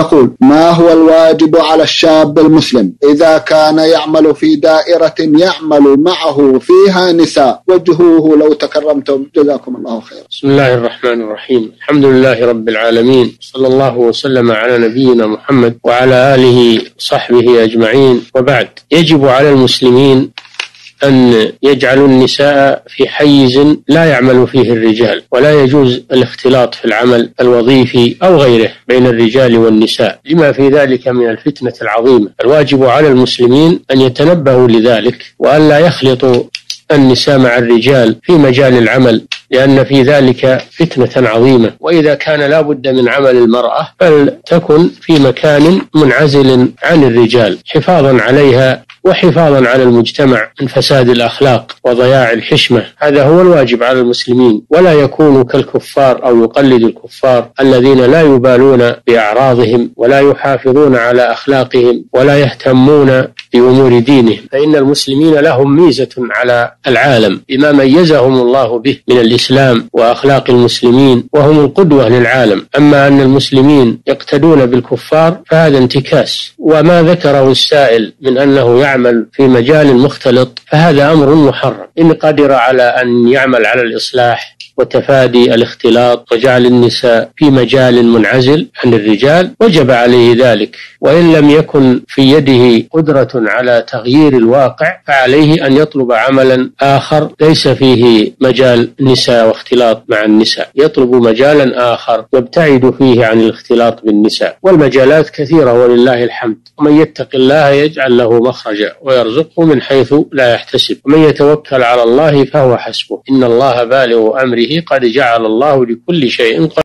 يقول ما هو الواجب على الشاب المسلم إذا كان يعمل في دائرة يعمل معه فيها نساء؟ وجهوه لو تكرمتم. جزاكم الله خيرا. بسم الله الرحمن الرحيم. الحمد لله رب العالمين. صلى الله وسلم على نبينا محمد وعلى آله وصحبه أجمعين. وبعد يجب على المسلمين أن يجعلوا النساء في حيز لا يعمل فيه الرجال ولا يجوز الاختلاط في العمل الوظيفي أو غيره بين الرجال والنساء. لما في ذلك من الفتنة العظيمة. الواجب على المسلمين أن يتنبهوا لذلك وأن لا يخلطوا النساء مع الرجال في مجال العمل لأن في ذلك فتنة عظيمة. وإذا كان لا بد من عمل المرأة فلتكن في مكان منعزل عن الرجال حفاظا عليها وحفاظا على المجتمع من فساد الأخلاق وضياع الحشمة، هذا هو الواجب على المسلمين، ولا يكونوا كالكفار أو يقلدوا الكفار الذين لا يبالون بأعراضهم ولا يحافظون على أخلاقهم ولا يهتمون بامور دينهم، فإن المسلمين لهم ميزة على العالم بما ميزهم الله به من الإسلام وأخلاق المسلمين وهم القدوة للعالم، أما أن المسلمين يقتدون بالكفار فهذا انتكاس، وما ذكره السائل من أنه يعمل في مجال مختلط فهذا أمر محرم. إن قدر على أن يعمل على الإصلاح وتفادي الاختلاط وجعل النساء في مجال منعزل عن الرجال وجب عليه ذلك. وإن لم يكن في يده قدرة على تغيير الواقع فعليه أن يطلب عملا آخر ليس فيه مجال نساء واختلاط مع النساء. يطلب مجالا آخر يبتعد فيه عن الاختلاط بالنساء. والمجالات كثيرة ولله الحمد. ومن يتق الله يجعل له مخرجا ويرزقه من حيث لا يحتسب. ومن يتوكل على الله فهو حسبه. إن الله بالغ أمره قد جعل الله لكل شيء قدر